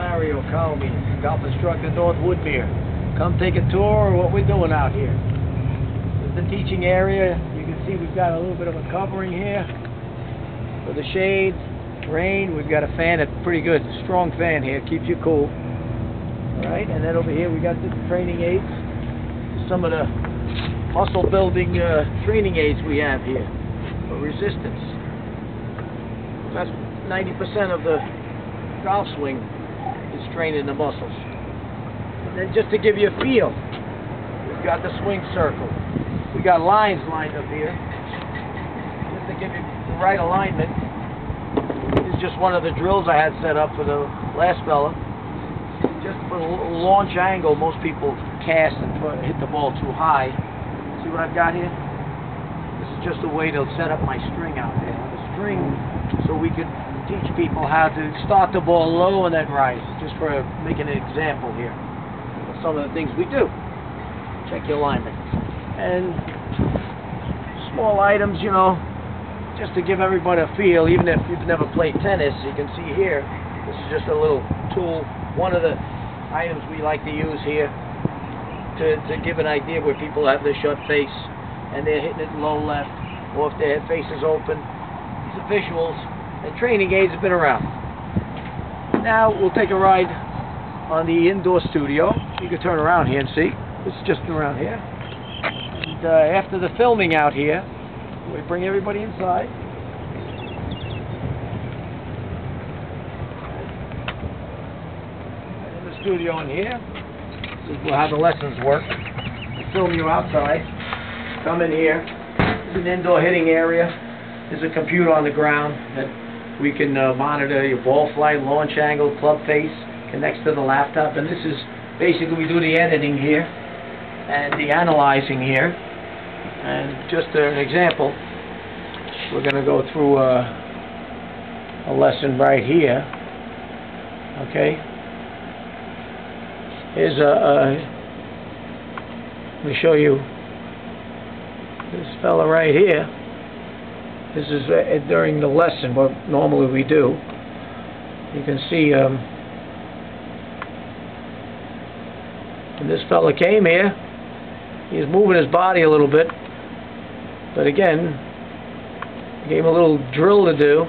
Mario Calmi, golf instructor North Woodmere. Come take a tour of what we're doing out here. This is the teaching area. You can see we've got a little bit of a covering here for the shades, rain. We've got a fan, a pretty good, strong fan here, keeps you cool. All right, and then over here we got the training aids. Some of the muscle building uh, training aids we have here for resistance. That's 90% of the golf swing is training the muscles. And then just to give you a feel, we've got the swing circle. We got lines lined up here. Just to give you the right alignment. This is just one of the drills I had set up for the last fella. Just for the launch angle, most people cast and hit the ball too high. See what I've got here? This is just a way to set up my string out there. The string, so we could teach people how to start the ball low and then rise. Just for making an example here of some of the things we do. Check your alignment. And small items, you know, just to give everybody a feel, even if you've never played tennis, you can see here, this is just a little tool, one of the items we like to use here to, to give an idea where people have their shut face and they're hitting it low left, or if their face is open. These are visuals, and training aids have been around. Now we'll take a ride on the indoor studio. You can turn around here and see. It's just around here. And uh, after the filming out here, we bring everybody inside. In the studio in here, this is how the lessons work. We film you outside. Come in here. Is an indoor hitting area. There's a computer on the ground that we can uh, monitor your ball flight, launch angle, club face, connects to the laptop, and this is basically we do the editing here and the analyzing here. And just an example, we're going to go through uh, a lesson right here. Okay. Here's a. a let me show you this fella right here. This is uh, during the lesson, what normally we do. You can see, um, when this fella came here, he's moving his body a little bit, but again, gave him a little drill to do.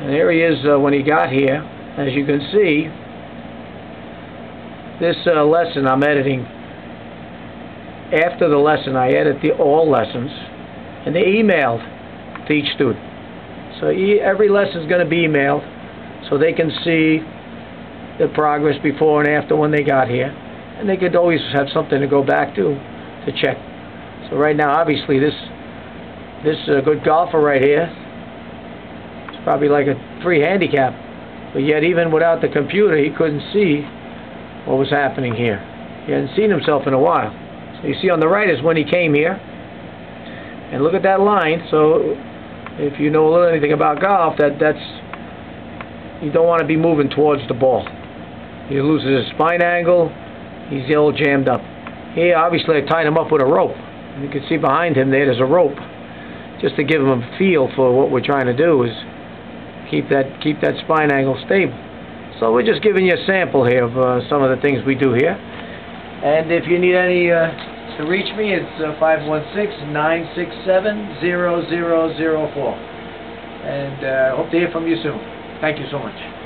And here he is uh, when he got here. As you can see, this uh, lesson I'm editing. After the lesson, I edit the all lessons, and they emailed to each student. So every lesson is going to be emailed, so they can see the progress before and after when they got here, and they could always have something to go back to to check. So right now, obviously, this this uh, good golfer right here, it's probably like a three handicap, but yet even without the computer, he couldn't see what was happening here. He hadn't seen himself in a while. So you see on the right is when he came here, and look at that line. So if you know a little anything about golf, that that's you don't want to be moving towards the ball. He loses his spine angle. He's all jammed up. Here, obviously, I tied him up with a rope. You can see behind him there, there's a rope. Just to give him a feel for what we're trying to do is keep that keep that spine angle stable. So we're just giving you a sample here of uh, some of the things we do here. And if you need any uh, to reach me, it's uh, 516-967-0004. And uh, hope to hear from you soon. Thank you so much.